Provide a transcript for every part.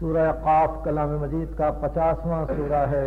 सूरह काफ कलाम मजीद का पचासवां सूरा है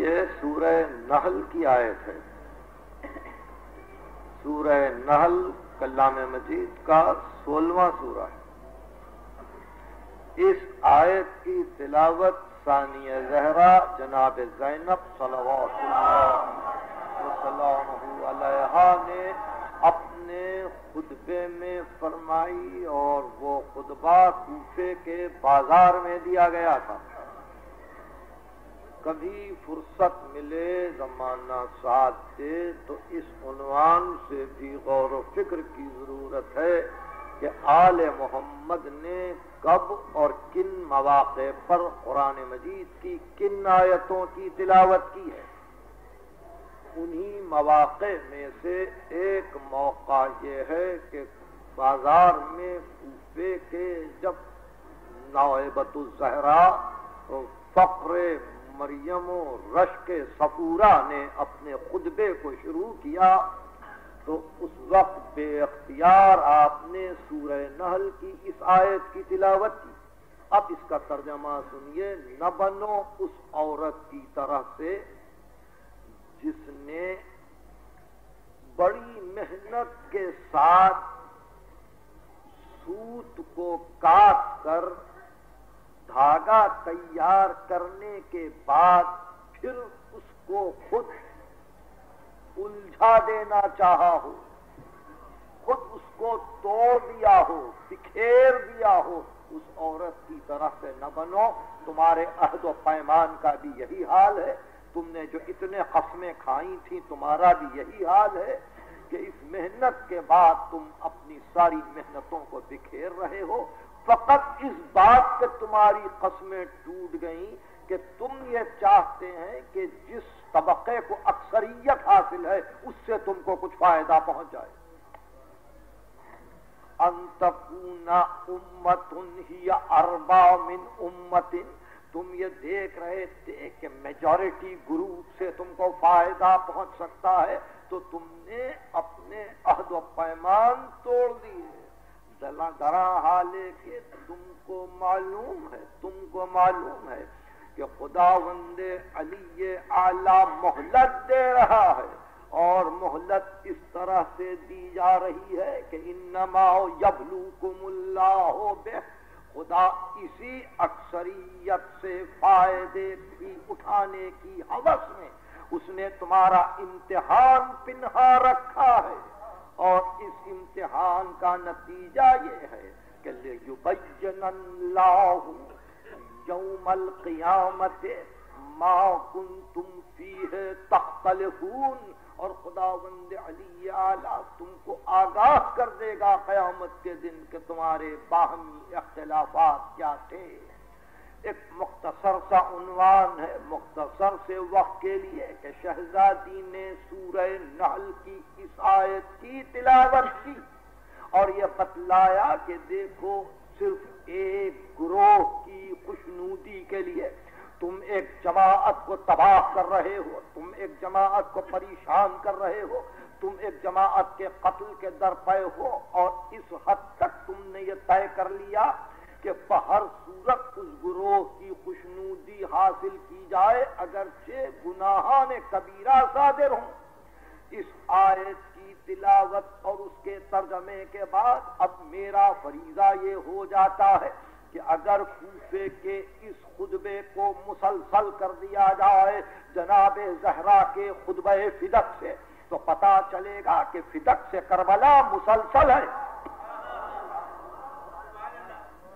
ये सूरह नहल की आयत है सूरह नहल कलाम मजीद का सोलवा सूरा है इस आयत की तिलावत सानिया जहरा जनाब जैनब सलाम ने अपने खुतबे में फरमाई और वो खुतबा कूफे के बाज़ार में दिया गया था कभी फुर्सत मिले जमाना साथ दे तो इस उनवान से भी गौर फ़िक्र की ज़रूरत है कि आल मोहम्मद ने कब और किन मौाक़े पर कुरान मजीद की किन आयतों की तिलावत की है? उन्हीं मौाक़े में से एक मौका ये है कि बाज़ार में कूफे के जब नौबतुजहरा तो मरियम रश के सफूरा ने अपने खुतबे को शुरू किया तो उस वक्त बेख्तियार आपने सूरह नहल की इस आयत की तिलावत की। अब इसका तर्जमा सुनिए, न बनो उस औरत की तरह से जिसने बड़ी मेहनत के साथ सूत को काट कर धागा तैयार करने के बाद फिर उसको खुद उलझा देना चाहा हो। खुद उसको तोड़ दिया हो, बिखेर दिया हो, उस औरत की तरह से न बनो। तुम्हारे अहद पैमान का भी यही हाल है। तुमने जो इतने कस्में खाई थी, तुम्हारा भी यही हाल है कि इस मेहनत के बाद तुम अपनी सारी मेहनतों को बिखेर रहे हो। फकत इस बात पे तुम्हारी कस्में टूट गई कि तुम ये चाहते हैं कि जिस तबके को अक्सरियत हासिल है, उससे तुमको कुछ फ़ायदा पहुँच जाए अंतपूना उम्मतुन ही अरबा मिन उम्मतिन। तुम ये देख रहे थे कि मेजॉरिटी ग्रुप से तुमको फ़ायदा पहुँच सकता है तो तुमने अपने अहद पैमान तोड़ दिए। दला दरा हाले के तुमको मालूम है, तुमको मालूम है कि खुदा वंदे अली आला मोहलत दे रहा है और मोहलत इस तरह से दी जा रही है कि इन नमाओ यबलू कुमुल्ला हो बे। खुदा इसी अक्सरियत से फ़ायदे भी उठाने की हवस में उसने तुम्हारा इम्तिहान पिन्हा रखा है और इस इम्तिहान का नतीजा ये है कि युबैनल्लाहु यौमल क़ियामत मा कुन तुम फ़ी है तख्तलफून और खुदावंद अली आला तुमको आगाह कर देगा कयामत के दिन के तुम्हारे बाहमी अख्तलाफात क्या थे। एक मुख्तसर सा उनवान है, मुख्तसर से वक्त के लिए कि शहजादी ने सूरह नहल की इस आयत की तिलावत की। और ये बतलाया कि देखो, सिर्फ़ एक ग्रोह की खुशनूदी के लिए तुम एक जमात को तबाह कर रहे हो, तुम एक जमात को परेशान कर रहे हो, तुम एक जमात के कत्ल के दर पे हो और इस हद तक तुमने ये तय कर लिया कि बहर सूरत उस गुरोह की खुशनूदी हासिल की जाए अगर अगरचे गुनाह ने कबीरा सादिर हो। इस आयत की तिलावत उसके तर्जमे के बाद अब मेरा फरीजा ये हो जाता है कि अगर कूफे के इस खुतबे को मुसलसल कर दिया जाए, जनाब जहरा के खुतब फिदक से तो पता चलेगा कि फिदक से करबला मुसलसल है।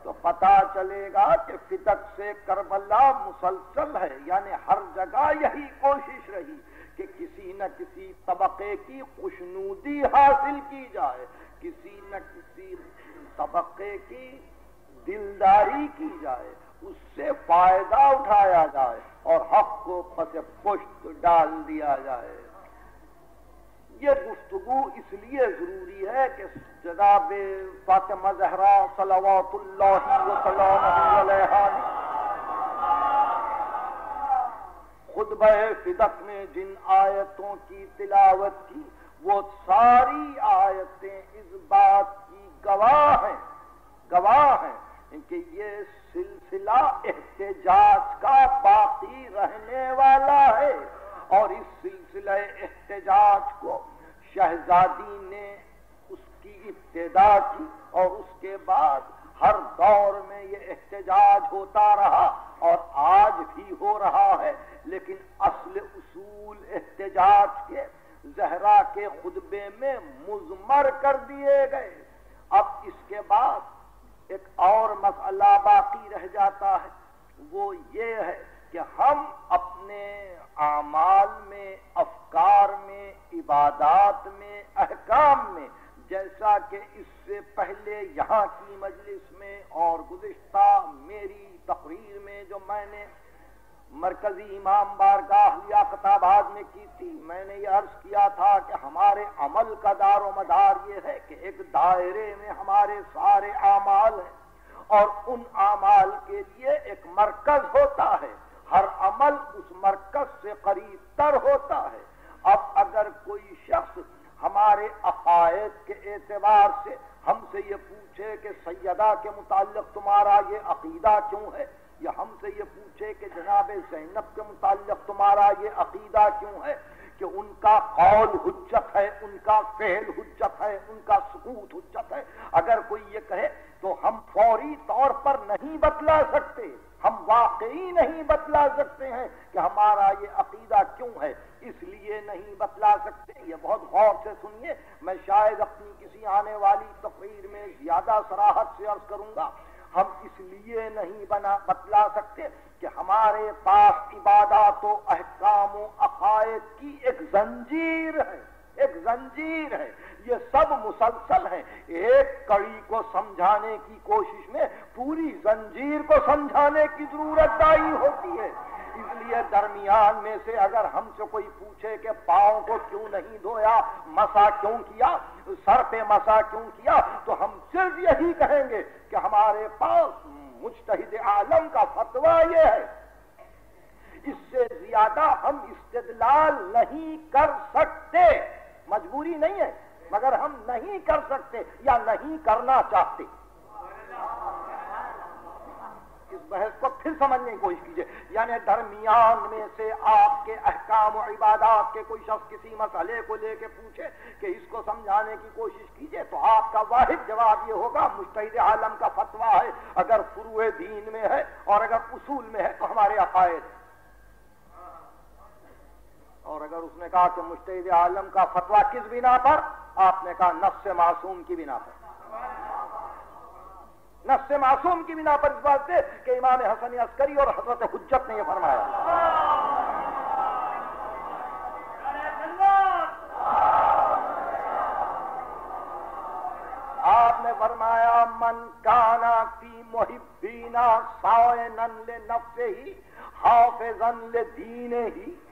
तो पता चलेगा कि फिदक से करबला मुसलसल है, यानी हर जगह यही कोशिश रही। कि किसी न किसी तबके की खुशनूदी हासिल की जाए, किसी न किसी तबके की दिलदारी की जाए, उससे फ़ायदा उठाया जाए और हक को फसे पुष्ट डाल दिया जाए। ये गुफ्तगु इसलिए ज़रूरी है कि जनाब फातिमा जहरा खुद फिदक में जिन आयतों की तिलावत की, वो सारी आयतें इस बात की गवाह हैं गवाह हैं कि ये सिलसिला एहतजाज का बाकी रहने वाला है। और इस सिलसिला एहतजाज को शहजादी ने उसकी इब्तदा की और उसके बाद हर दौर में ये एहतजाज होता रहा। भी हो रहा है, लेकिन असल उसूल एहतजाज के जहरा के खुतबे में मुजमर कर दिए गए। अब इसके बाद एक और मसला बाकी रह जाता है। वो ये है कि हम अपने आमाल में, अफकार में, इबादात में, अहकाम में, जैसा कि इससे पहले यहाँ की मजलिस में और गुज्त मेरी तकरीर में जो मैंने मरकजी इमाम बारगाह लियाकताबाद में की थी। मैंने ये अर्ज़ किया था कि हमारे अमल का दार मदार ये है कि एक दायरे में हमारे सारे आमाल हैं और उन आमाल के लिए एक मरकज होता है। हर अमल उस मरकज से करीब तर होता है। अब अगर कोई शख्स हमारे अकायद के एतबार से हमसे ये पूछे कि सैदा के मुतालिक तुम्हारा ये अकीदा क्यों है? या हमसे ये पूछे कि जनाब जैनब के मुतालिक तुम्हारा ये अकीदा क्यों है कि उनका कौल हुज्जत है, उनका फेल हुज्जत है, उनका सकूत हुज्जत है? अगर कोई ये कहे तो हम फौरी तौर पर नहीं बतला सकते, हम वाकई नहीं बतला सकते हैं कि हमारा ये अकीदा क्यों है। इसलिए नहीं बतला सकते। ये बहुत गौर से सुनिए, मैं शायद अपनी किसी आने वाली तकरीर में ज़्यादा सराहत से अर्ज़ करूँगा। हम इसलिए नहीं बना, बतला सकते कि हमारे पास इबादत, अहकाम अकायद की एक जंजीर है। एक जंजीर है। ये सब मुसलसल है। एक कड़ी को समझाने की कोशिश में पूरी जंजीर को समझाने की ज़रूरत दाई होती है। इसलिए दरमियान में से अगर हमसे कोई पूछे कि पाओ को क्यों नहीं धोया, मसा क्यों किया, सर पे मसा क्यों किया तो हम सिर्फ़ यही कहेंगे कि हमारे पास मुश्तहिद आलम का फतवा यह है। इससे ज़्यादा हम इस्तेदलाल नहीं कर सकते। मजबूरी नहीं है, मगर हम नहीं कर सकते या नहीं करना चाहते। इस बहस को फिर समझने की कोशिश कीजिए। यानी दरमियान में से आपके अहकाम और इबादत के कोई शख्स किसी मसले को लेके पूछे कि इसको समझाने की कोशिश कीजिए तो आपका वाहिद जवाब ये होगा मुश्तद आलम का फतवा है, अगर फुरुए दीन में है और अगर उसूल में है तो हमारे अकायद और अगर उसने कहा कि मुश्तद आलम का फतवा किस बिना पर? आपने कहा नफ्स मासूम की बिना पर। नफ्स मासूम की बिना पर इस बात से कि इमाम हसन अस्करी और हज़रत हुज्जत ने यह फरमाया। आपने फरमाया, मन काना की मोहिबीना साए नन ले नफ्से ही, हाफिजन ले दीने ही।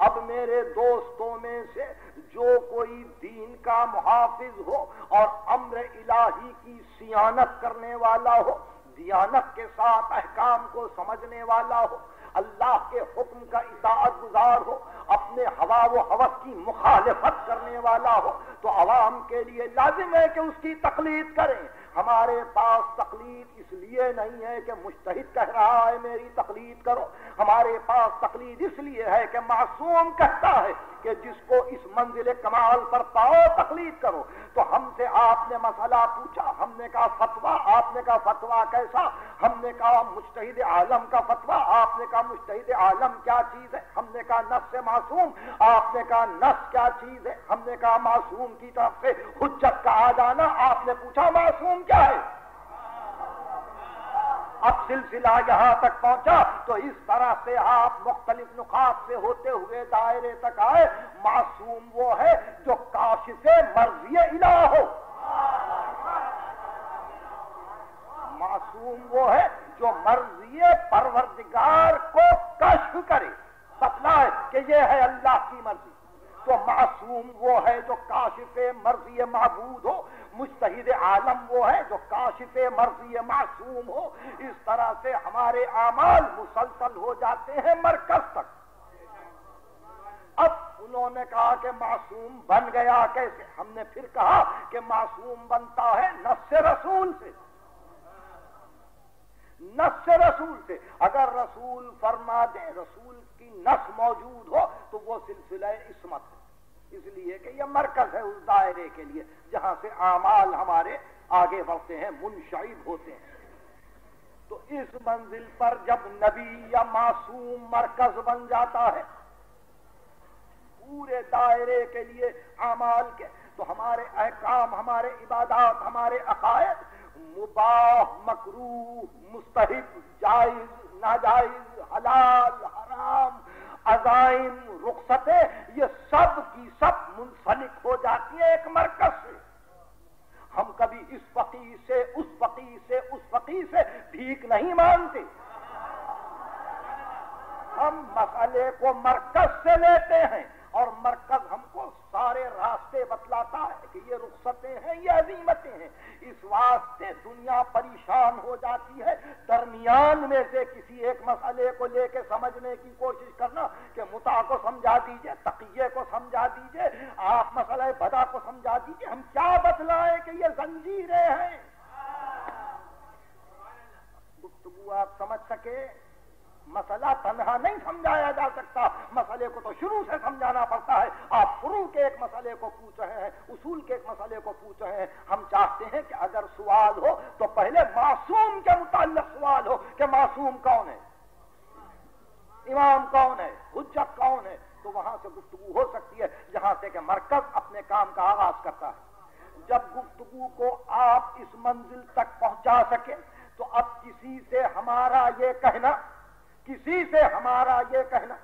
अब मेरे दोस्तों में से जो कोई दीन का मुहाफिज हो और अम्र इलाही की सियानत करने वाला हो, दियानत के साथ अहकाम को समझने वाला हो अल्लाह के हुक्म का इताअत गुजार हो, अपने हवा व हवस की मुखालफत करने वाला हो तो आवाम के लिए लाजिम है कि उसकी तकलीफ़ करें। हमारे पास तकलीद इसलिए नहीं है कि मुश्तहिद कह रहा है, मेरी तकलीद करो। हमारे पास तकलीद इसलिए है कि मासूम कहता है कि जिसको इस मंजिल कमाल पर पाओ तकलीद करो। तो हमसे आपने मसला पूछा, हमने कहा, फतवा, आपने कहा, फतवा कैसा? हमने कहा, मुश्तहिद आलम का फतवा, आपने कहा, मुश्तहिद आलम क्या चीज़ है? हमने कहा नस से मासूम, आपने कहा नस क्या चीज़ है? हमने कहा मासूम की तरफ़ से हुज्जत का आ जाना आपने पूछा मासूम क्या है? अब सिलसिला यहाँ तक पहुँचा तो इस तरह से आप मुख्तलिफ़ नुकात से होते हुए दायरे तक आए, मासूम वो है जो काश से मर्ज़ी इला हो। मासूम वो है जो मर्ज़ी परवरदिगार को कश्फ करे। बतलाए कि ये है अल्लाह की मर्ज़ी। तो मासूम वो है जो काशिफ मर्ज़ी महबूद हो मुस्तहिद आलम वो है जो काशिफ मर्ज़ी मासूम हो। इस तरह से हमारे आमाल मुसलसल हो जाते हैं मरकज तक। अब उन्होंने कहा कि मासूम बन गया कैसे? हमने फिर कहा कि मासूम बनता है नफ्स रसूल से। नफ्स रसूल से। अगर रसूल फरमा दे, रसूल की नस मौजूद हो तो वो सिलसिला इसमत है। इसलिए कि यह मरकज है उस दायरे के लिए, जहाँ से आमाल हमारे आगे बढ़ते हैं मुनशाइब होते हैं। तो इस मंजिल पर जब नबी या मासूम मरकज बन जाता है, पूरे दायरे के लिए अमाल के तो हमारे अहकाम, हमारे इबादत, हमारे अकायद, मुबाह मकरू मुस्तहिब, जायज़, नाजायज, हलाल हराम अजाइम, रुखसते, ये सब की सब मुंसलिक हो जाती है एक मरकज से। हम कभी इस फकीर से, उस फकीर से, उस फकीर से भीख नहीं मानते हम मसले को मरकज से लेते हैं। और मरकज हमको सारे रास्ते बतलाता है कि ये रुखसतें हैं, ये अजीमतें हैं। इस वास्ते दुनिया परेशान हो जाती है। दरमियान में से किसी एक मसले को लेके समझने की कोशिश करना कि मुता को समझा दीजिए तकिए को समझा दीजिए, आप मसला बदा को समझा दीजिए, हम क्या बतलाएँ कि ये जंजीरें हैं? गुफ्तगु आप समझ सके? मसला तनहा नहीं समझाया जा सकता। मसले को तो शुरू से समझाना पड़ता है। आप शुरू के एक मसले को पूछ रहे हैं, उसूल के एक मसले को पूछ रहे हैं। हम चाहते हैं कि अगर सवाल हो तो पहले मासूम के मुतालिक सवाल हो कि मासूम कौन है? इमाम कौन है? हुज्जत कौन है? तो वहाँ से गुफ्तगु हो सकती है, जहाँ से कि मरकज अपने काम का आगाज़ करता है। जब गुफ्तगु को आप इस मंजिल तक पहुँचा सके तो अब किसी से हमारा ये कहना किसी से हमारा ये कहना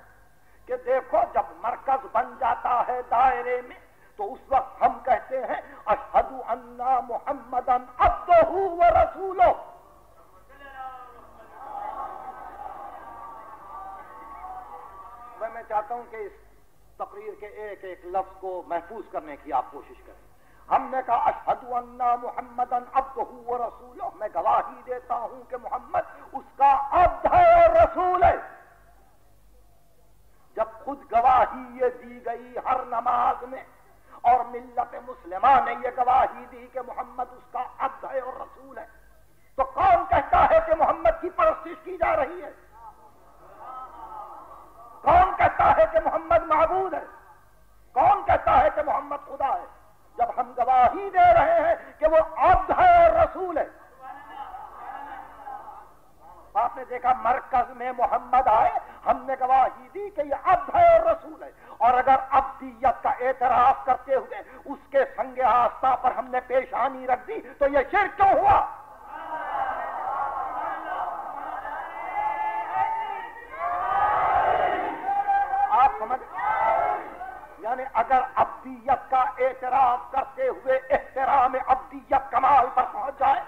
कि देखो, जब मरकज बन जाता है दायरे में तो उस वक्त हम कहते हैं, अशहदु अन्ना मोहम्मदन अब्दहू व रसूलो मैं चाहता हूँ कि इस तकरीर के एक एक लफ्ज को महफूज करने की आप कोशिश करें। हमने कहा, अशहदु अन्ना मोहम्मदन अब्दहू व रसूलो मैं गवाही देता हूँ कि मोहम्मद उसका अब्द है और रसूल है। जब खुद गवाही ये दी गई हर नमाज़ में और मिल्लत मुस्लिमा ने यह गवाही दी कि मोहम्मद उसका अब्द है और रसूल है तो कौन कहता है कि मोहम्मद की परस्तिश की जा रही है? कौन कहता है कि मोहम्मद महबूद है? कौन कहता है कि मोहम्मद खुदा है? जब हम गवाही दे रहे हैं कि वो अब्द है और रसूल है। आपने देखा मरकज में मोहम्मद आए, हमने गवाही दी कि ये अब्द है और रसूल है। और अगर अब्दियत का एतराफ करते हुए उसके संगे आस्था पर हमने पेशानी रख दी तो ये शिर क्यों हुआ? आप समझ यानी अगर अब्दियत का एतराफ करते हुए एहतराम अब्दियत कमाल पर पहुँच जाए,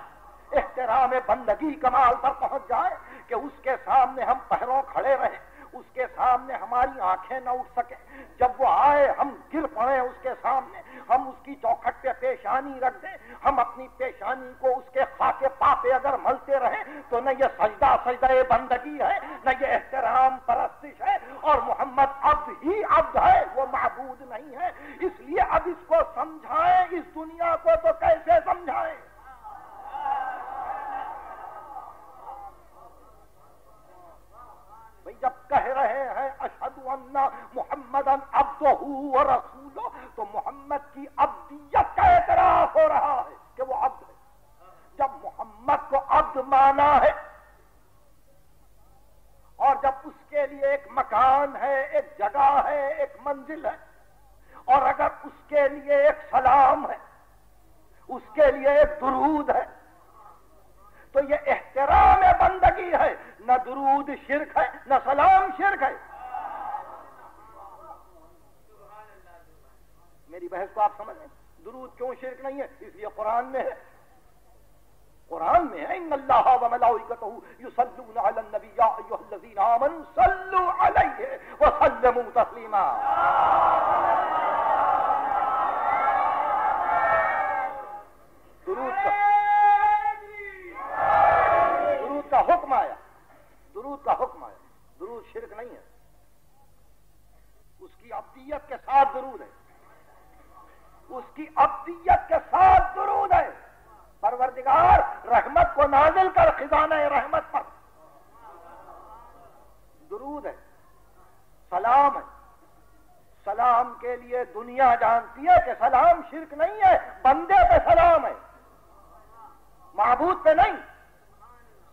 एहतराम बंदगी कमाल पर पहुँच जाए कि उसके सामने हम पहरों खड़े रहे। उसके सामने हमारी आँखें न उठ सके। जब वो आए, हम गिर पड़े उसके सामने। हम उसकी चौखट पे पेशानी रख दें हम अपनी पेशानी को उसके खाके पापे अगर मलते रहे तो न ये सजदा सजदा बंदगी है, न ये एहतराम परस्तिश है, और मोहम्मद अब ही अब्द है, वो महबूद नहीं है। इसलिए अब इसको समझाएँ, इस दुनिया को तो कैसे समझाएँ? भाई, जब कह रहे हैं अशद अन्ना व रसूलो तो मोहम्मद की अब्दियत का एतराफ हो रहा है कि वो अब्द है। जब मोहम्मद को अब्द माना है, और जब उसके लिए एक मकान है, एक जगह है, एक मंजिल है, और अगर उसके लिए एक सलाम है, उसके लिए एक दुरूद है तो ये एहतराम बंदगी है। न दुरूद शिरक है, न सलाम शिरक है। मेरी बहस को आप समझ लें। दुरूद क्यों शिरक नहीं है? इसलिए कुरान में है। कुरान में है इन अल्लाह व मलाइकतहु युसल्लूना अलन नबी, या अय्युहल्लज़ीना आमनू, सल्लु अलैहि व सल्लमू तस्लीमा। दुरूद का दुरूद का हुक्म आया। दुरूद का हुक्म आया। दुरूद शिरक नहीं है। उसकी अब्दियत के साथ दुरूद है। उसकी अब्दियत के साथ दुरूद है। परवरदिगार रहमत को नाजिल कर, खिजाना रहमत पर। दुरूद है। सलाम है। सलाम के लिए दुनिया जानती है कि सलाम शिरक नहीं है। बंदे पे सलाम है। महबूद पे नहीं।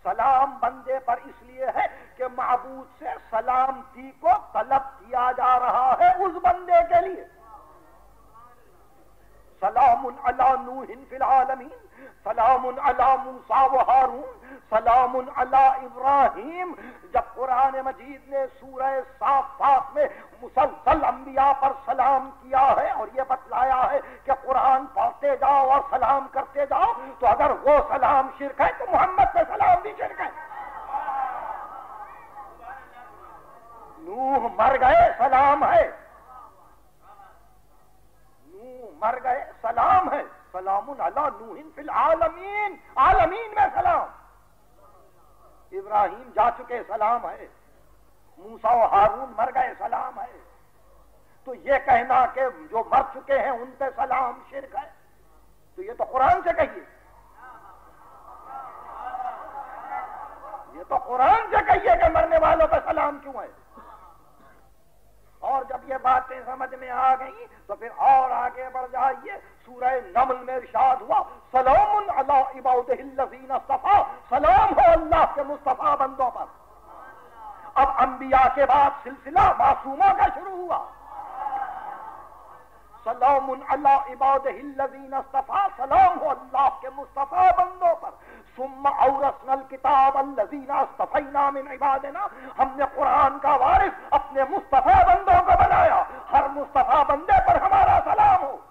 सलाम बंदे पर इसलिए है कि महबूद से सलामती को तलब किया जा रहा है उस बंदे के लिए। सलाम अला नूहिन फिलहालमीन सलाम अला मूसा व हारून सलाम अला इब्राहिम। जब कुरान मजीद ने सूरह साफ़ साफ़ में मुसलसल अंबिया पर सलाम किया है और ये बतलाया है कि कुरान पढ़ते जाओ और सलाम करते जाओ तो अगर वो सलाम शिरक है तो मोहम्मद पे सलाम भी शिरक है। नूह मर गए, सलाम है। नूह मर गए, सलाम है। सलामुन अला नूहिन फिल आलमीन। आलमीन में सलाम। इब्राहिम जा चुके, सलाम है। मूसा और हारून मर गए, सलाम है। तो ये कहना कि जो मर चुके हैं, उन पे सलाम शिरक है। तो ये तो कुरान से कहिए। ये तो कुरान से कहिए कि मरने वालों का सलाम क्यों है? और जब ये बातें समझ में आ गई तो फिर और आगे बढ़ जाइए। सूरह नमल में इरशाद हुआ सलाम सफ़ा, सलाम हो अल्लाह के मुस्तफ़ा बंदों पर। अब अंबिया के बाद सिलसिला मासूमा का शुरू हुआ। सलाम सलाम हो अल्लाह के मुस्तफ़ा बंदों पर। किताब हमने कुरान का वारिस अपने मुस्तफ़ा बंदों को बनाया। हर मुस्तफ़ा बंदे पर हमारा सलाम हो।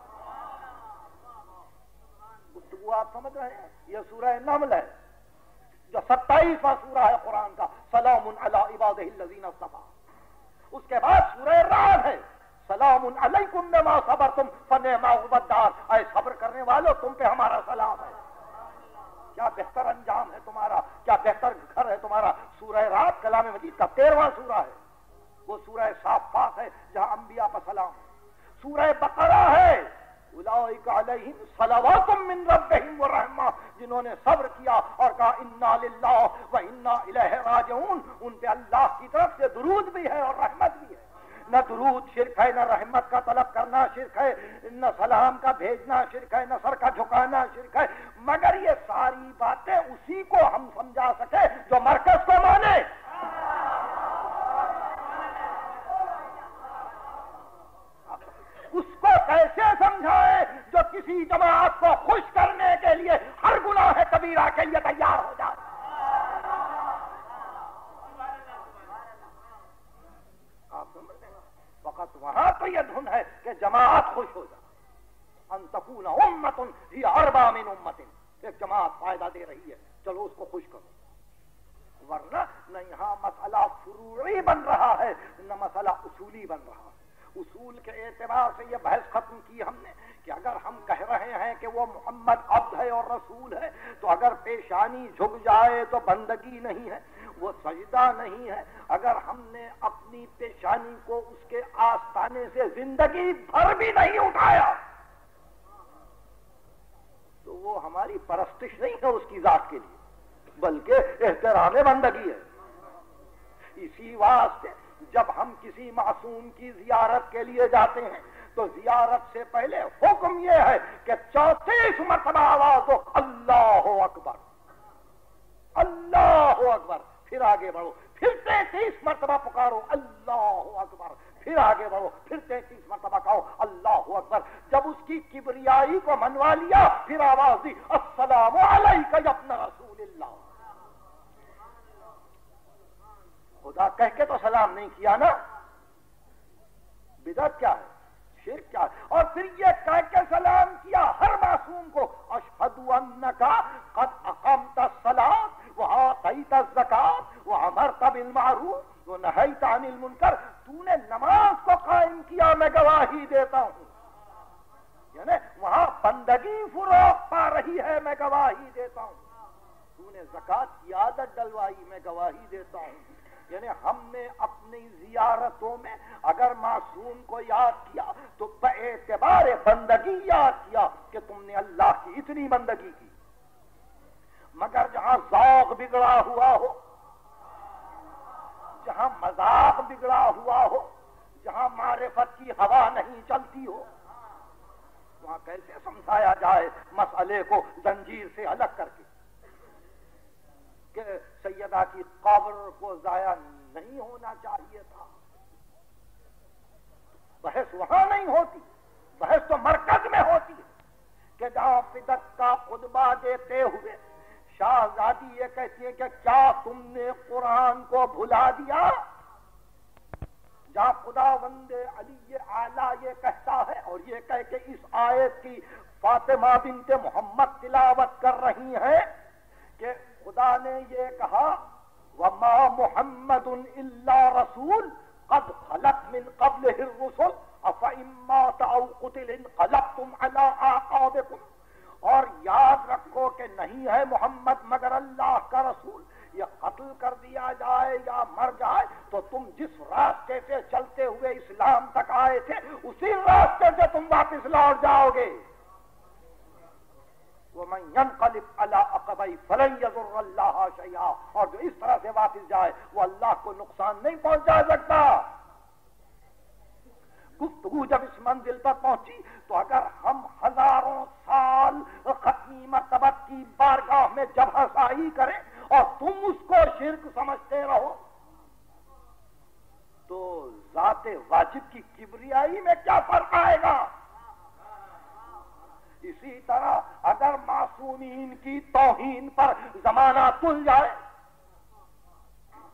आप समझ रहे हैं? ये सूरह नमल है। जो सत्ताईसवा सूरा है कुरान का सलाम इबादीन उसके बाद सूरह रात है। सलाम अलैकुम सबर तुम फने माउबदार आए सब्र करने वालों, तुम पे हमारा सलाम है। क्या बेहतर अंजाम है तुम्हारा? क्या बेहतर घर है तुम्हारा? सूरह रात कलाम मजीद का तेरवा सूरा है। वो सूरह साफ़ साफात है, जहाँ अंबिया पर सलाम है। सूरह बकरा है। जिन्होंने सब्र किया और कहा, इन्ना व इन्ना इलैहि उन पे अल्लाह की तरफ़ से दुरूद भी है और रहमत भी है। न दुरूद शिरक है, न रहमत का तलब करना शिरक है, न सलाम का भेजना शिरक है, न सर का झुकाना शिरक है। मगर ये सारी बातें उसी को हम समझा सके जो मरकज को माने। उसको कैसे समझाए जो किसी जमात को खुश करने के लिए हर गुनाह कबीरा के लिए तैयार हो जाए आप समझ वक़्त वहाँ तो यह धुन है कि जमात खुश हो जाए। ही अरबा मिन उम्मतिन। एक जमात फ़ायदा दे रही है। चलो उसको खुश करो। वरना न यहाँ मसला फुरूई बन रहा है, न मसला उसूली बन रहा है। उसूल के एतबार से यह बहस खत्म की हमने कि अगर हम कह रहे हैं कि वो मोहम्मद अब्द है और रसूल है तो अगर पेशानी झुक जाए तो बंदगी नहीं है। वो सजदा नहीं है। अगर हमने अपनी पेशानी को उसके आस्थाने से ज़िंदगी भर भी नहीं उठाया तो वो हमारी परस्तिश नहीं है उसकी जात के लिए, बल्कि एहतराम बंदगी है। इसी वास्ते जब हम किसी मासूम की जियारत के लिए जाते हैं तो जियारत से पहले हुक्म यह है कि चौतीस मरतबा आवाज़ हो अल्लाह अकबर अल्लाह अकबर। फिर आगे बढ़ो। फिर तैतीस मरतबा पुकारो। अल्लाह अकबर। फिर आगे बढ़ो। फिर तैतीस मरतबा कहो, अल्लाह अकबर। जब उसकी किबरियाई को मनवा लिया, फिर आवाज़ दी, अस्सलाम अपना रसूल खुदा कह के तो सलाम नहीं किया ना। बिदत क्या है? शिर क्या है? और फिर ये कह के सलाम किया हर मासूम को, अशहदु का कद वहाँ कई जक़ात वह अमरता बिल मारूफ वो नही तानिल मुनकर, तूने नमाज़ को कायम किया, मैं गवाही देता हूँ। यानी वहाँ बंदगी फुरोक पा रही है, मैं गवाही देता हूँ। तूने जक़ात की आदत डलवाई, मैं गवाही देता हूँ। यानी हमने अपनी जियारतों में अगर मासूम को याद किया तो एतबार बंदगी याद किया कि तुमने अल्लाह की इतनी बंदगी की। मगर जहाँ जौक बिगड़ा हुआ हो, जहाँ मज़ाक बिगड़ा हुआ हो, जहाँ मारेफत की हवा नहीं चलती हो, वहाँ कैसे समझाया जाए मसले को जंजीर से अलग करके कि सैयदा की कब्र को जाया नहीं होना चाहिए था। बहस वहाँ नहीं होती, बहस तो मरकज में होती है कि जहाँ पिदक का खुदबा देते हुए शाहजादी ये कहती है कि क्या तुमने कुरान को भुला दिया? जहाँ खुदा वंदे अली, ये आला ये कहता है और ये कह के इस आयत की फातिमा बिनते मोहम्मद तिलावत कर रही है कि खुदा ने ये कहा, वमा मोहम्मद इल्ला रसूल, कद खलत मिन कबल रसुल तुम अला और याद रखो कि नहीं है मोहम्मद मगर अल्लाह का रसूल। ये कत्ल कर दिया जाए या मर जाए तो तुम जिस रास्ते से चलते हुए इस्लाम तक आए थे, उसी रास्ते से तुम वापस लौट जाओगे। वो मैं अकबई शया और जो इस तरह से वापस जाए, वो अल्लाह को नुकसान नहीं पहुँचा सकता। गुफ्तगु जब इस मंजिल पर पहुँची तो अगर हम हज़ारों साल खत्मी मरतबत की बारगाह में जब हसाई करें और तुम उसको शिरक समझते रहो तो जाते वाजिब की किबरियाई में क्या फ़र्क आएगा? इसी तरह अगर मासूमीन की तोहीन पर जमाना तुल जाए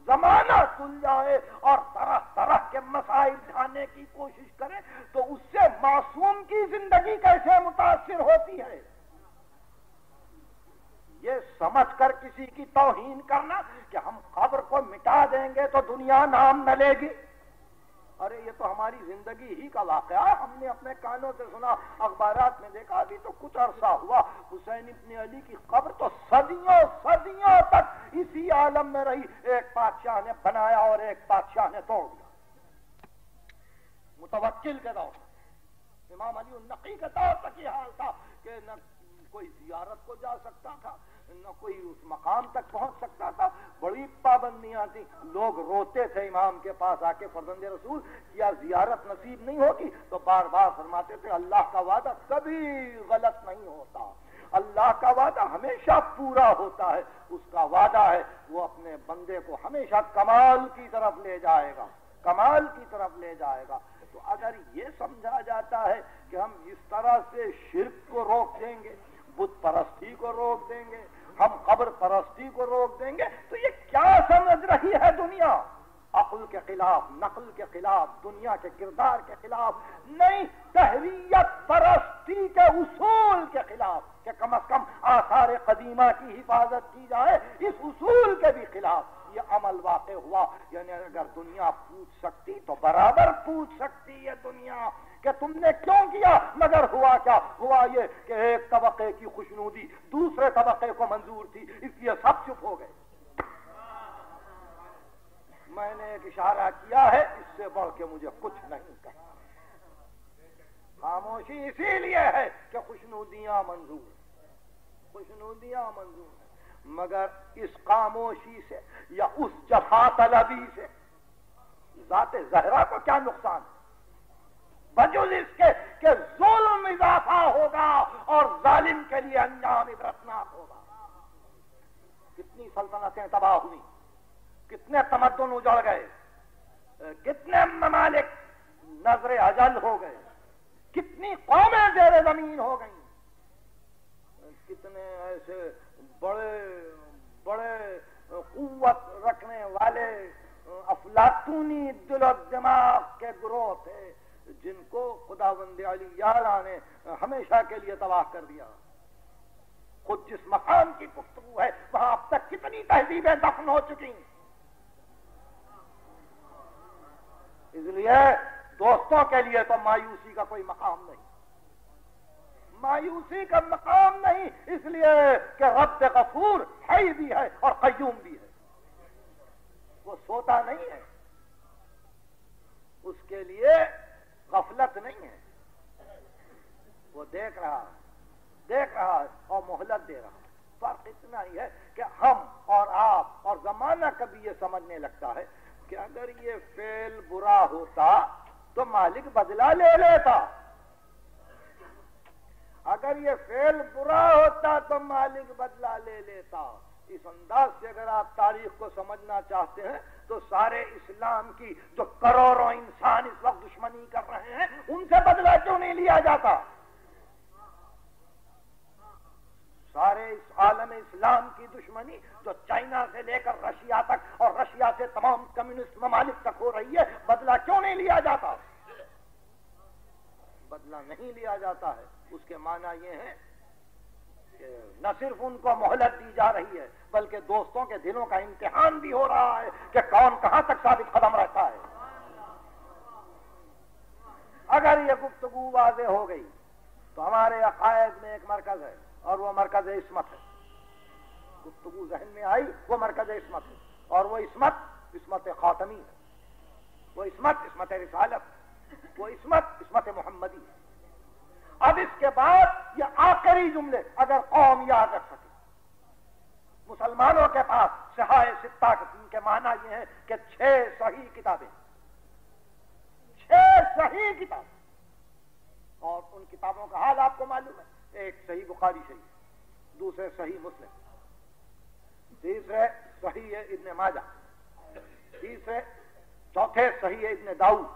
जमाना सुलझाए और तरह तरह के मसाइल ढाने की कोशिश करे तो उससे मासूम की ज़िंदगी कैसे मुतासर होती है? ये समझकर किसी की तोहीन करना कि हम खबर को मिटा देंगे तो दुनिया नाम न लेगी। अरे, ये तो हमारी ज़िंदगी ही का वाकया हमने अपने कानों से सुना अखबार में देखा, अभी तो कुछ अरसा हुआ। हुसैन इतने अली की खबर तो सदियों सदियों तक इसी आलम में रही। एक बादशाह ने बनाया और एक बादशाह ने तोड़ दिया। मुतवक्किल के दौर इमाम अली नकी के दौर तक ये हाल था कि कोई जियारत को जा सकता था, न कोई उस मकाम तक पहुँच सकता था। बड़ी पाबंदियाँ थी। लोग रोते थे इमाम के पास आके, फरजंद रसूल या जियारत नसीब नहीं होगी तो बार बार फरमाते थे, अल्लाह का वादा कभी गलत नहीं होता। अल्लाह का वादा हमेशा पूरा होता है। उसका वादा है, वो अपने बंदे को हमेशा कमाल की तरफ़ ले जाएगा, कमाल की तरफ़ ले जाएगा। तो अगर ये समझा जाता है कि हम इस तरह से शिरक को रोक देंगे बुत परस्ती को रोक देंगे, हम कब्र परस्ती को रोक देंगे तो ये क्या समझ रही है दुनिया? अकुल के खिलाफ, नकल के खिलाफ, दुनिया के किरदार के खिलाफ, नहीं तहरीत परस्ती के उसूल के खिलाफ, कि कम अज कम आसार कदीमा की हिफाजत की जाए, इस उसूल के भी खिलाफ। ये अमल वाक़ हुआ, यानी अगर दुनिया पूछ सकती तो बराबर पूछ सकती है दुनिया। कि तुमने क्यों किया? मगर हुआ क्या? हुआ ये कि एक तबके की खुशनूदी दूसरे तबके को मंजूर थी, इसलिए सब चुप हो गए। मैंने एक इशारा किया है, इससे बढ़ के मुझे कुछ नहीं कहा खामोशी इसीलिए है कि खुशनूदियाँ मंजूर खुशनूदियाँ मंजूर मगर इस खामोशी से या उस जफा तलबी से, जाते जहरा को क्या नुकसान है? इसके कि जुल्म इजाफा होगा और जालिम के लिए अंजाम इबरतनाक होगा। कितनी सल्तनतें तबाह हुई, कितने तमदन उजड़ गए, कितने ममालिक नज़र अजल हो गए, कितनी कौमें जेर ज़मीन हो गई, कितने ऐसे बड़े बड़े कुत रखने वाले अफलातूनी दिलो दिमाग के ग्रोह थे। जिनको खुदा अलियाला ने हमेशा के लिए तबाह कर दिया। खुद जिस मकान की गुफ्तु है, वहाँ अब तक कितनी तहजीबें दफन हो चुकी इसलिए दोस्तों के लिए तो मायूसी का कोई मकाम नहीं। मायूसी का मकाम नहीं, इसलिए कि रब गफूर है भी है और कयूम भी है। वो सोता नहीं है। उसके लिए गफलत नहीं है। वो देख रहा देख रहा है और मोहलत दे रहा। फ़र्क इतना ही है कि हम और आप और जमाना कभी ये समझने लगता है कि अगर ये फेल बुरा होता तो मालिक बदला ले लेता। अगर ये फेल बुरा होता तो मालिक बदला ले लेता। इस अंदाज से अगर आप तारीख को समझना चाहते हैं तो सारे इस्लाम की जो करोड़ों इंसान इस वक्त दुश्मनी कर रहे हैं, उनसे बदला क्यों नहीं लिया जाता? सारे इस आलम इस्लाम की दुश्मनी जो चाइना से लेकर रशिया तक और रशिया से तमाम कम्युनिस्ट ममालिक तक हो रही है, बदला क्यों नहीं लिया जाता? बदला नहीं लिया जाता है। उसके माना यह है न सिर्फ़ उनको मोहलत दी जा रही है, बल्कि दोस्तों के दिलों का इम्तिहान भी हो रहा है कि कौन कहाँ तक साबित कदम रहता है। अगर ये गुफ्तगु वाजे हो गई तो हमारे अकायद में एक मरकज है, और वो मरकज इसमत है। गुफ्तगु जहन में आई, वो मरकज इसमत है, और वो इसमत इसमत खातमी है। वो इसमत इसमत रिसालत वो इसमत इसमत मोहम्मदी है। अब इसके बाद ये आखिरी जुमले अगर कौम याद रख सके। मुसलमानों के पास शहाय सित्ता के माना ये है कि छह सही किताबें। छह सही किताब। और उन किताबों का हाल आपको मालूम है। एक सही बुखारी सही, दूसरे सही मुस्लिम। तीसरे सही है इब्ने माजा। तीसरे चौथे सही है इब्ने दाऊद।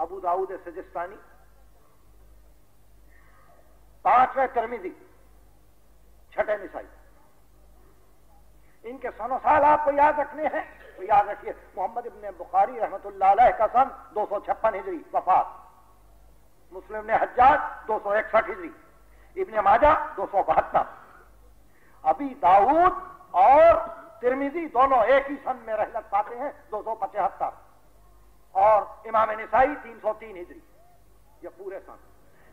अबू दाऊद सजिस्तानी। पाँचवें तरमीदी, छठे निसाई इनके सनो साल आपको याद रखने हैं। तो याद रखिए, मोहम्मद इबन बुखारी रहमत का सन दो सौ छप्पन हिजरी, वफात। मुस्लिम ने हजाज दो सौ इकसठ हिजरी, इबन माजा दो सौ बहत्तर। अभी दाऊद और तिरमिजी दोनों एक ही सन में रहलत पाते हैं, दो सौ पचहत्तर। और इमाम निसाई तीन सौ तीन हिजरी, ये पूरे सन।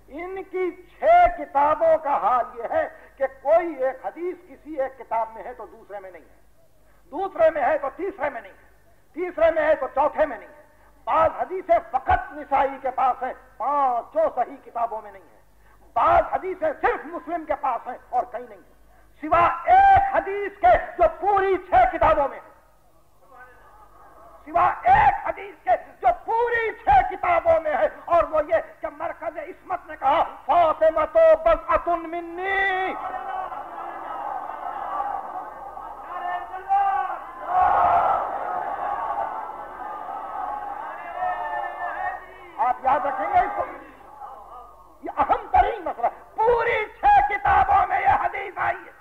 इनकी छह किताबों का हाल यह है कि कोई एक हदीस किसी एक किताब में है तो दूसरे में नहीं है। दूसरे में है तो तीसरे में नहीं है। तीसरे में है तो चौथे में नहीं है। बाद हदीसें फकत निसाई के पास है, पाँचों सही किताबों में नहीं है। बाद हदीसें सिर्फ़ मुस्लिम के पास है और कहीं नहीं है। सिवा एक हदीस के जो पूरी छह किताबों में है। सिवा एक हदीस के जो पूरी छह किताबों में है। और वो ये कि मरकज इसमत ने कहा, फातिमा तो बस अतुन मिन्नी। आप याद रखेंगे इसको? ये अहम तरीन मसला। पूरी छह किताबों में ये हदीस आई है।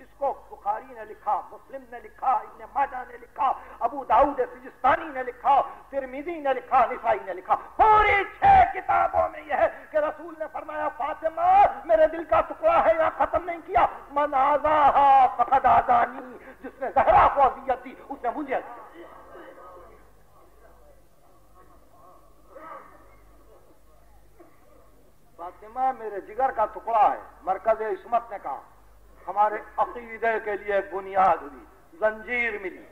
इसको बुखारी ने लिखा, मुस्लिम ने लिखा, इब्ने माजा ने लिखा अबू दाऊद सिजिस्तानी ने लिखा तिरमिदी ने लिखा, निसाई ने लिखा। पूरी छह किताबों में यह है कि रसूल ने फरमाया, फातिमा, मेरे दिल का टुकड़ा है, यहाँ खत्म नहीं किया। मन आजा फकद आजानी जिसने जहरा को अजियत दी, उसने मुझे फातिमा, मेरे जिगर का टुकड़ा है, मरकज इसमत ने कहा। हमारे अकीदे के लिए बुनियाद हुई, जंजीर मिली।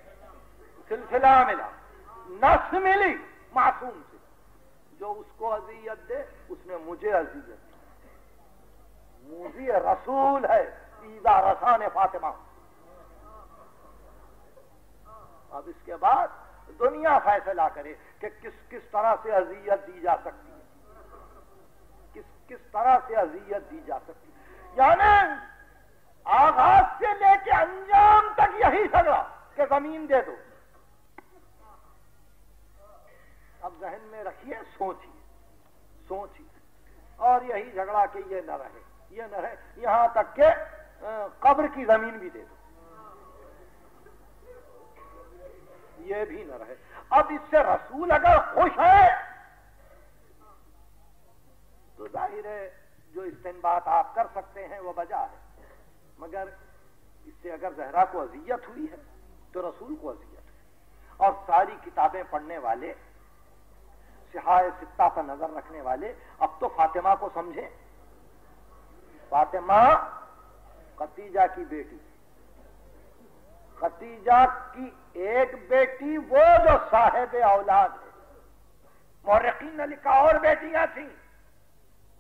सिलसिला मिला। नस मिली मासूम से। जो उसको अजियत दे, उसने मुझे अजियत मुझे रसूल है ईदा रसान फातिमा। अब इसके बाद दुनिया फैसला करे कि किस किस तरह से अजियत दी जा सकती है। किस किस तरह से अजियत दी जा सकती है। यानी आगाज़ से लेके अंजाम तक यही झगड़ा कि ज़मीन दे दो। अब जहन में रखिए, सोचिए सोचिए। और यही झगड़ा के ये न रहे, ये न रहे, यहाँ तक के कब्र की ज़मीन भी दे दो। ये भी न रहे। अब इससे रसूल अगर खुश है तो ज़ाहिर है जो इस्तेमाल आप कर सकते हैं, वो बजा है। मगर इससे अगर जहरा को अजियत हुई है तो रसूल को अजियत है। और सारी किताबें पढ़ने वाले सिहाय सित्ता पर नज़र रखने वाले, अब तो फातिमा को समझे। फातिमा खतीजा की बेटी। खतीजा की एक बेटी, वो जो साहेब औलाद है। मोरकीन ने लिखा और बेटियाँ थी।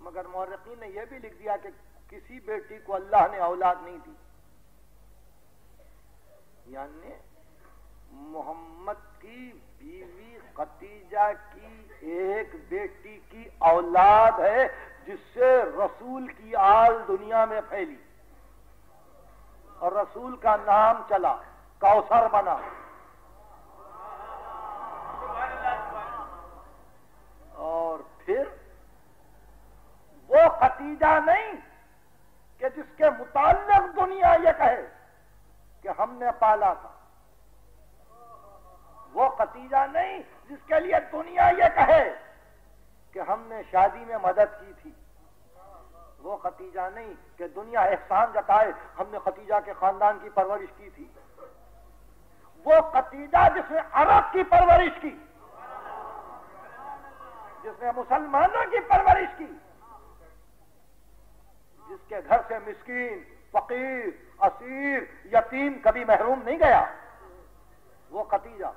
मगर मोरकीन ने यह भी लिख दिया कि किसी बेटी को अल्लाह ने औलाद नहीं दी। यानी मोहम्मद की बीवी खतीजा की एक बेटी की औलाद है, जिससे रसूल की आल दुनिया में फैली। और रसूल का नाम चला, कौसर बना। और फिर वो खतीजा नहीं कि जिसके मुतालिक दुनिया ये कहे कि हमने पाला था। वो खतीजा नहीं जिसके लिए दुनिया ये कहे कि हमने शादी में मदद की थी। वो खतीजा नहीं कि दुनिया एहसान जताए हमने खतीजा के खानदान की परवरिश की थी। वो खतीजा जिसने अरब की परवरिश की, जिसने मुसलमानों की परवरिश की, जिसके घर से मिस्कीन, फकीर, असीर, यतीम कभी महरूम नहीं गया। वो खतीजा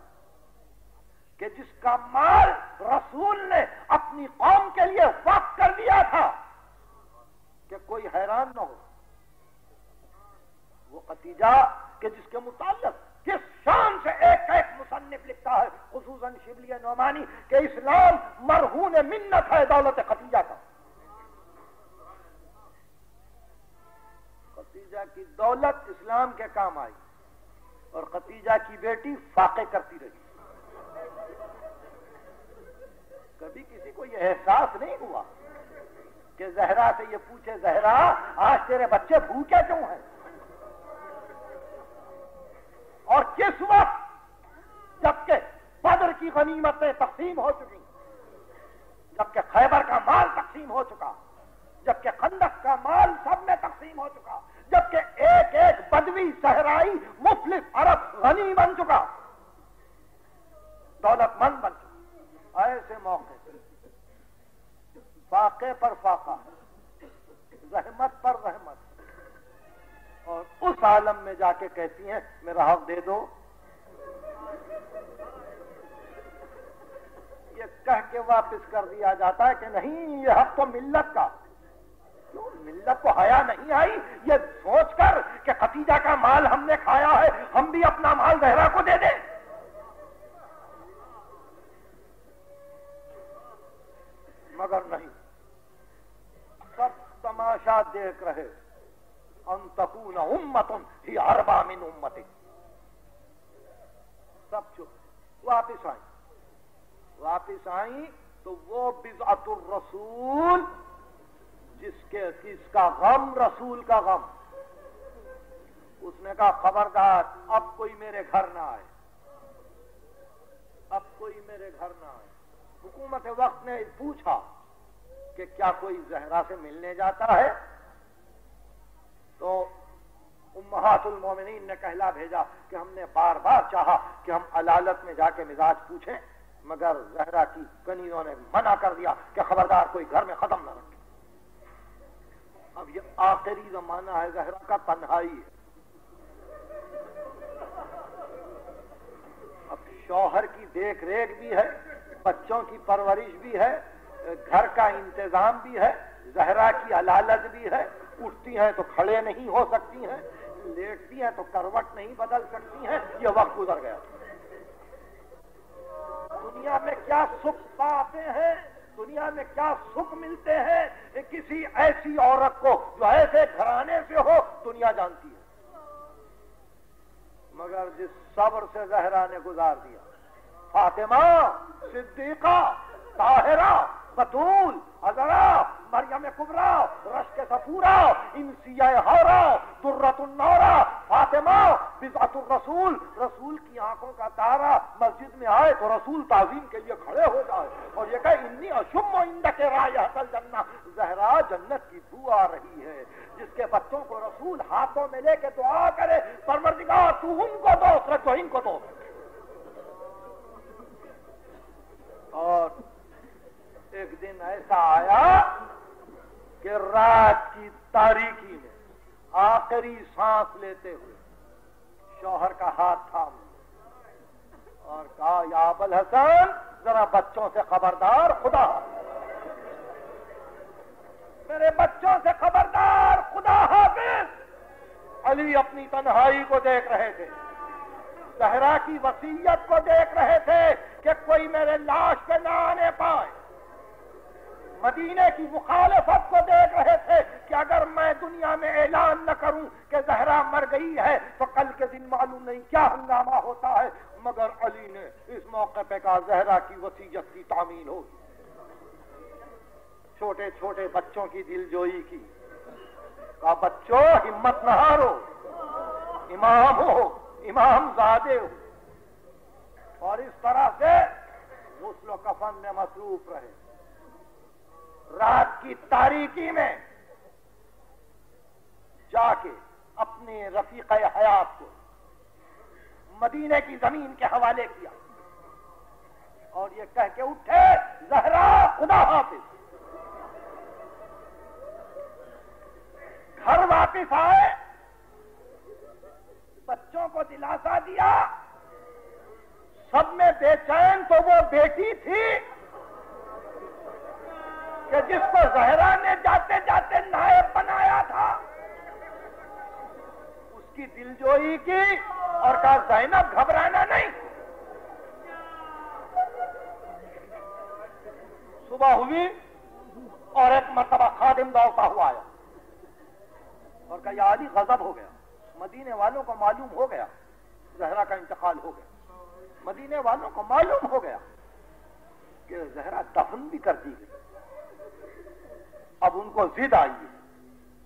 कि जिसका माल रसूल ने अपनी कौम के लिए वक्त कर दिया था, कि कोई हैरान ना हो। वो खतीजा कि जिसके मुतालिक किस शान से एक एक मुसन्निफ लिखता है खसूस शिबली नौमानी, के इस्लाम मरहून मिन्नत है दौलत खतीजा का। खतीजा की दौलत इस्लाम के काम आई, और खतीजा की बेटी फाके करती रही। कभी किसी को यह एहसास नहीं हुआ कि जहरा से ये पूछे, जहरा, आज तेरे बच्चे भूखे क्यों हैं? और किस वक्त जबकि बदर की गनीमतें तकसीम हो चुकी, जबकि खैबर का माल तकसीम हो चुका, जबकि खंडक का माल सब में तकसीम हो चुका, जबकि एक एक बदवी सहराई मुफलिस अरब गनी बन चुका। दौलतमंद बन चुका। ऐसे मौके फाके पर फाका रहमत पर रहमत। और उस आलम में जाके कहती हैं, मेरा हक दे दो। ये कह के वापस कर दिया जाता है कि नहीं, ये हक तो मिल्लत का। क्यों? मिल्लत को हया नहीं आई। ये सोचकर कि खतीजा का माल हमने खाया है, हम भी अपना माल जहरा को दे दें। मगर नहीं। सब तमाशा देख रहे। अंतकून उम्मतुन, ही अरबा मिन उम्मति सब चुप। वापिस आई। वापिस आई तो वो बिजअतुर रसूल, जिसके किसका गम रसूल का गम। उसने कहा, खबरदार, अब कोई मेरे घर ना आए। अब कोई मेरे घर ना आए। हुकूमत वक्त ने पूछा कि क्या कोई जहरा से मिलने जाता है? तो उम्महातुल मोमिनीन ने कहला भेजा कि हमने बार बार चाहा कि हम अदालत में जाके मिजाज पूछें, मगर जहरा की कनीजों ने मना कर दिया कि खबरदार कोई घर में खत्म न रखे। अब ये आखिरी जमाना है, जहरा का तन्हाई है अब शौहर की देख रेख भी है बच्चों की परवरिश भी है, घर का इंतज़ाम भी है, जहरा की अलालत भी है उठती हैं तो खड़े नहीं हो सकती हैं, लेटती हैं तो करवट नहीं बदल सकती हैं, ये वक्त गुजर गया। दुनिया में क्या सुख पाते हैं, दुनिया में क्या सुख मिलते हैं किसी ऐसी औरत को जो ऐसे घराने से हो, दुनिया जानती है। मगर जिस सब्र से जहरा ने गुजार दिया फातिमा, सिद्दीका, ताहिरा, बतूल, हजरा, मरियम कुबरा, रश्क सफूरा इंसिया हरा तुर्रतुन्नौरा फातिमा, बिजातुर रसूल रसूल की आँखों का तारा मस्जिद में आए तो रसूल ताजीम के लिए खड़े हो जाए। और ये कहे, इन्नी अशुम इंद के राय हसल जन्ना जहरा जन्नत की बू आ रही है, जिसके बच्चों को रसूल हाथों में लेके दुआ करे, परवरदिगार, तू उनको दो तो इनको दो और एक दिन ऐसा आया कि रात की तारीखी में आखिरी सांस लेते हुए शौहर का हाथ थाम और कहा, या अबल हसन, जरा बच्चों से खबरदार खुदा मेरे बच्चों से खबरदार खुदा हाफिज। अली अपनी तन्हाई को देख रहे थे। सहरा की वसीयत को देख रहे थे कि कोई मेरे लाश पे ना आने पाए। मदीने की मुखालफत को देख रहे थे कि अगर मैं दुनिया में ऐलान न करूँ कि जहरा मर गई है तो कल के दिन मालूम नहीं क्या हंगामा होता है। मगर अली ने इस मौके पे कहा, जहरा की वसीयत की तामील हो छोटे छोटे बच्चों की दिलजोई की। कहा, बच्चों, हिम्मत न हारो। इमाम हो। इमाम जादे हो और इस तरह से मुस्लो कफन में मसरूफ रहे। रात की तारीकी में जाके अपने रफीक हयात को मदीने की ज़मीन के हवाले किया। और ये कह के उठे, जहरा खुदा हाफिज। घर वापिस आए बच्चों को दिलासा दिया। सब में बेचैन तो वो बेटी थी कि जिसको जहरा ने जाते जाते नायब बनाया था, उसकी दिलजोई की और कहा जैनब घबराना नहीं। सुबह हुई और एक मरतबा खादिम दौड़ता हुआ आया और कहा अली गजब हो गया। मदीने वालों को मालूम हो गया। जहरा का इंतकाल हो गया। मदीने वालों को मालूम हो गया कि जहरा दफन भी कर दी गई। अब उनको जिद आई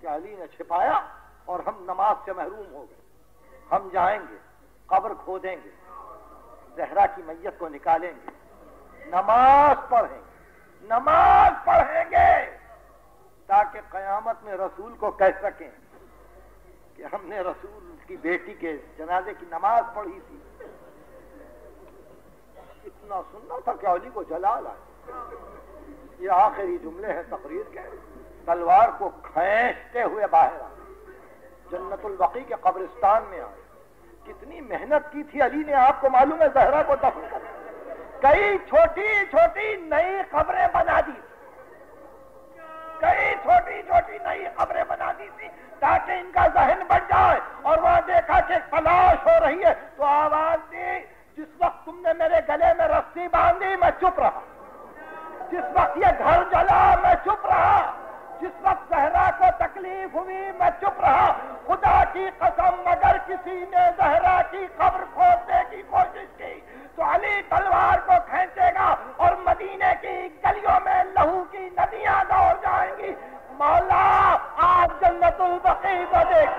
कि अली ने छिपाया और हम नमाज़ से महरूम हो गए। हम जाएँगे, कब्र खोदेंगे, जहरा की मैयत को निकालेंगे, नमाज़ पढ़ेंगे नमाज़ पढ़ेंगे, ताकि कयामत में रसूल को कह सकें कि हमने रसूल की बेटी के जनाजे की नमाज़ पढ़ी थी। इतना सुंदर था कि अली को जलाल आए ये आखिरी जुमले हैं तकरीर के। तलवार को खेचते हुए बाहर आए जन्नतुल बकी के कब्रिस्तान में आए कितनी मेहनत की थी अली ने आपको मालूम है, जहरा को दफन कर। कई छोटी छोटी नई खबरें बना दी कई छोटी छोटी नई खबरें बना दी थी, ताकि इनका जहन बन जाए और वह देखा कि तलाश हो रही है तो आवाज़ दी, जिस वक्त तुमने मेरे गले में रस्सी बांधी, मैं चुप रहा। जिस वक्त ये घर जला, मैं चुप रहा। जिस वक्त जहरा को तकलीफ़ हुई, मैं चुप रहा। खुदा की कसम मगर किसी ने जहरा की खबर खोदने की कोशिश की तो अली तलवार को खेचेगा और मदीने की गलियों में लहू की नदियाँ दौड़ जाएँगी। मौला, आप जन्नतुल बकी देख।